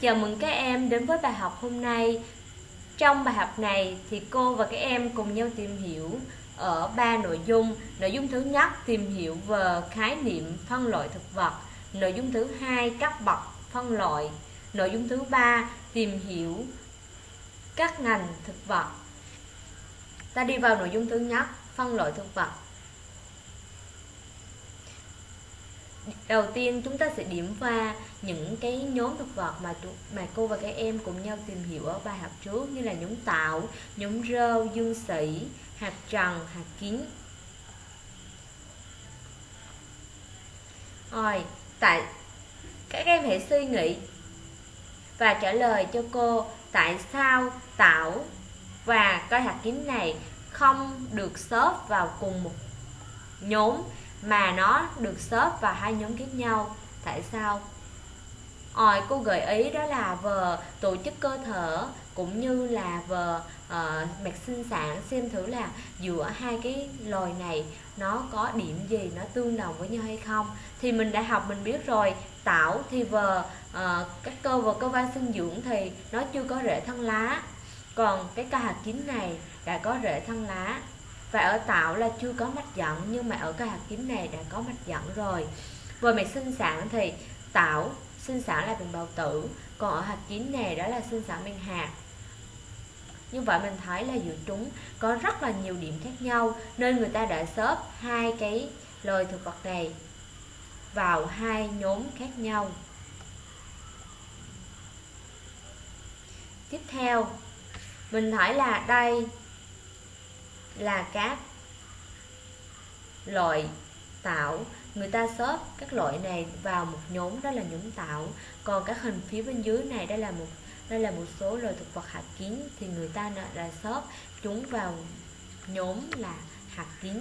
Chào mừng các em đến với bài học hôm nay. Trong bài học này thì cô và các em cùng nhau tìm hiểu ở ba nội dung. Nội dung thứ nhất tìm hiểu về khái niệm phân loại thực vật. Nội dung thứ hai cấp bậc phân loại. Nội dung thứ ba tìm hiểu các ngành thực vật. Ta đi vào nội dung thứ nhất, phân loại thực vật. Đầu tiên chúng ta sẽ điểm qua những cái nhóm thực vật mà mà cô và các em cùng nhau tìm hiểu ở bài học trước như là nhóm tảo, nhóm rêu, dương sĩ, hạt trần, hạt kín. Rồi, tại các em hãy suy nghĩ và trả lời cho cô tại sao tảo và cây hạt kín này không được xếp vào cùng một nhóm mà nó được xếp vào hai nhóm khác nhau. Tại sao? Rồi cô gợi ý đó là về tổ chức cơ thể cũng như là về uh, mạch sinh sản xem thử là giữa hai cái loài này nó có điểm gì nó tương đồng với nhau hay không. Thì mình đã học mình biết rồi. Tảo thì về uh, ờ, các cơ và cơ van sinh dưỡng thì nó chưa có rễ thân lá. Còn cái ca hạt chín này đã có rễ thân lá và ở tạo là chưa có mạch dẫn nhưng mà ở cái hạt kiếm này đã có mạch dẫn rồi. Về mặt sinh sản thì tạo sinh sản là bằng bào tử, còn ở hạt chín này đó là sinh sản bằng hạt. Như vậy mình thấy là giữa chúng có rất là nhiều điểm khác nhau, nên người ta đã xếp hai cái loài thực vật này vào hai nhóm khác nhau. Tiếp theo, mình thấy là đây là các loại tảo. Người ta xếp các loại này vào một nhóm, đó là nhóm tảo. Còn các hình phía bên dưới này, đây là một, đây là một số loài thực vật hạt kín. Thì người ta đã xếp chúng vào nhóm là hạt kín.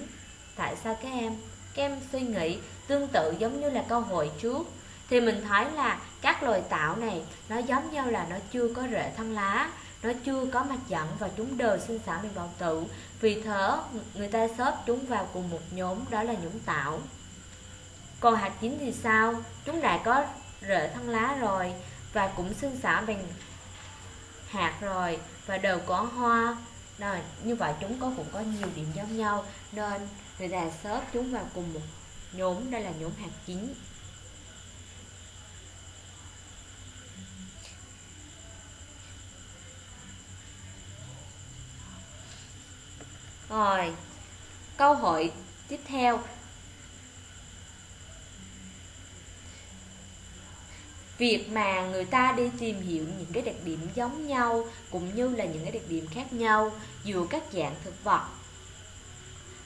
Tại sao các em? Các em suy nghĩ tương tự giống như là câu hỏi trước thì mình thấy là các loài tảo này, nó giống nhau là nó chưa có rễ thân lá, nó chưa có mặt dẫn và chúng đều sinh sản bằng bào tử vì thế người ta xếp chúng vào cùng một nhóm, đó là nhóm tảo. Còn hạt chín thì sao? Chúng đã có rễ thân lá rồi và cũng sinh sản bằng hạt rồi và đều có hoa. Rồi như vậy chúng có cũng có nhiều điểm giống nhau, nên người ta xếp chúng vào cùng một nhóm, đây là nhóm hạt chín. Rồi, câu hỏi tiếp theo. Việc mà người ta đi tìm hiểu những cái đặc điểm giống nhau cũng như là những cái đặc điểm khác nhau giữa các dạng thực vật.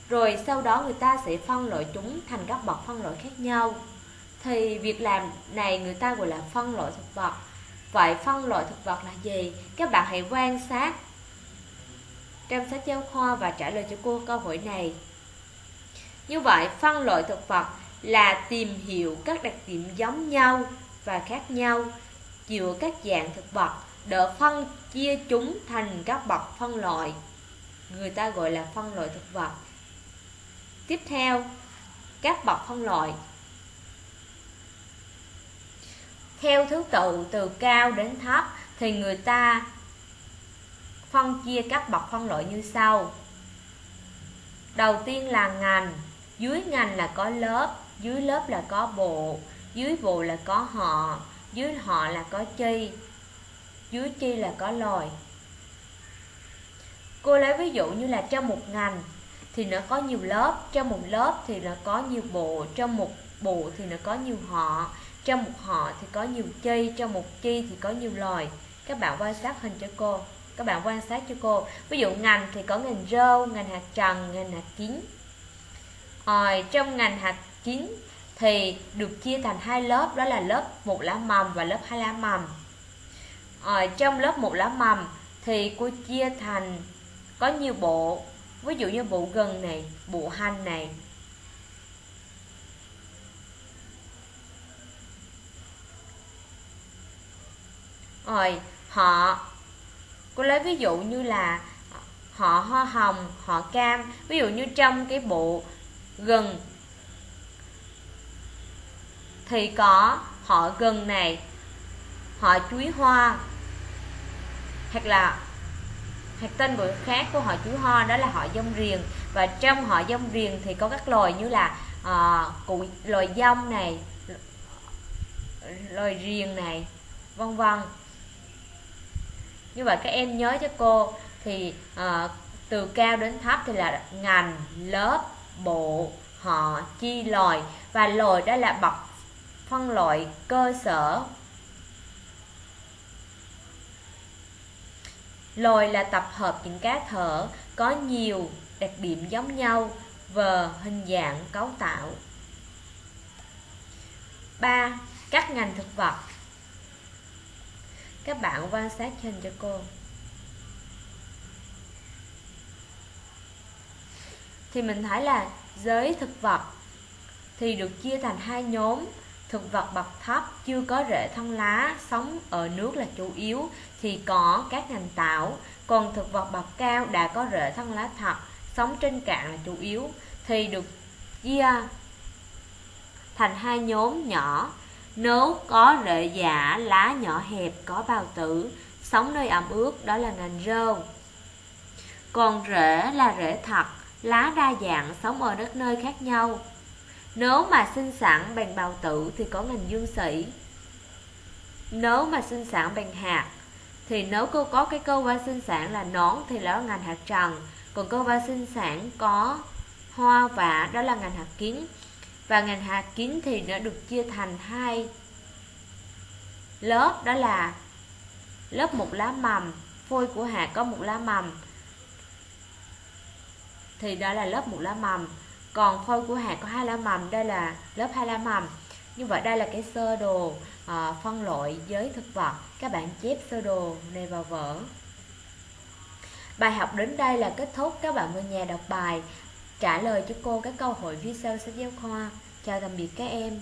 Rồi sau đó người ta sẽ phân loại chúng thành các bậc phân loại khác nhau. Thì việc làm này người ta gọi là phân loại thực vật. Vậy phân loại thực vật là gì? Các bạn hãy quan sát trong sách giáo khoa và trả lời cho cô câu hỏi này. Như vậy, phân loại thực vật là tìm hiểu các đặc điểm giống nhau và khác nhau giữa các dạng thực vật để phân chia chúng thành các bậc phân loại. Người ta gọi là phân loại thực vật. Tiếp theo, các bậc phân loại. Theo thứ tự từ cao đến thấp thì người ta phân chia các bậc phân loại như sau. Đầu tiên là ngành, dưới ngành là có lớp, dưới lớp là có bộ, dưới bộ là có họ, dưới họ là có chi, dưới chi là có loài. Cô lấy ví dụ như là trong một ngành thì nó có nhiều lớp, trong một lớp thì nó có nhiều bộ, trong một bộ thì nó có nhiều họ, trong một họ thì có nhiều chi, trong một chi thì có nhiều loài. Các bạn quan sát hình cho cô các bạn quan sát cho cô. Ví dụ, ngành thì có ngành râu ngành hạt trần, ngành hạt chín. Rồi, trong ngành hạt chín thì được chia thành hai lớp, đó là lớp một lá mầm và lớp hai lá mầm. Rồi, trong lớp một lá mầm thì cô chia thành có nhiều bộ. Ví dụ như bộ gừng này, bộ hành này. Rồi, họ cô lấy ví dụ như là họ hoa hồng họ cam ví dụ như trong cái bộ gừng thì có họ gừng này họ chuối hoa hoặc là hoặc tên gọi khác của họ chuối hoa đó là họ dông riềng. Và trong họ dông riềng thì có các loài như là ờ, uh, cụ loài dông này loài riềng này vân vân như vậy các em nhớ cho cô thì uh, từ cao đến thấp thì là ngành lớp bộ họ chi loài và loài đó là bậc phân loại cơ sở. Loài là tập hợp những cá thở có nhiều đặc điểm giống nhau về hình dạng cấu tạo. 3. Các ngành thực vật. Các bạn quan sát hình cho cô. Thì mình thấy là giới thực vật Thì được chia thành hai nhóm. Thực vật bậc thấp chưa có rễ thân lá, Sống ở nước là chủ yếu, Thì có các ngành tảo. Còn thực vật bậc cao đã có rễ thân lá thật, Sống trên cạn là chủ yếu, Thì được chia thành hai nhóm nhỏ nếu có rễ giả, lá nhỏ hẹp, có bào tử, sống nơi ẩm ướt, đó là ngành rêu. Còn rễ là rễ thật, lá đa dạng, sống ở đất nơi khác nhau. Nếu mà sinh sản bằng bào tử thì có ngành dương sĩ. Nếu mà sinh sản bằng hạt thì nếu cô có cái cơ quan sinh sản là nón thì là ngành hạt trần. Còn cơ quan sinh sản có hoa vả đó là ngành hạt kiến và ngành hạt kín thì nó được chia thành hai lớp đó là lớp một lá mầm phôi của hạt có một lá mầm. Thì đó là lớp một lá mầm. Còn phôi của hạt có hai lá mầm đây là lớp hai lá mầm. Như vậy đây là cái sơ đồ à, phân loại giới thực vật. Các bạn chép sơ đồ này vào vở. Bài học đến đây là kết thúc. Các bạn về nhà đọc bài trả lời cho cô các câu hỏi phía sau sách giáo khoa chào tạm biệt các em.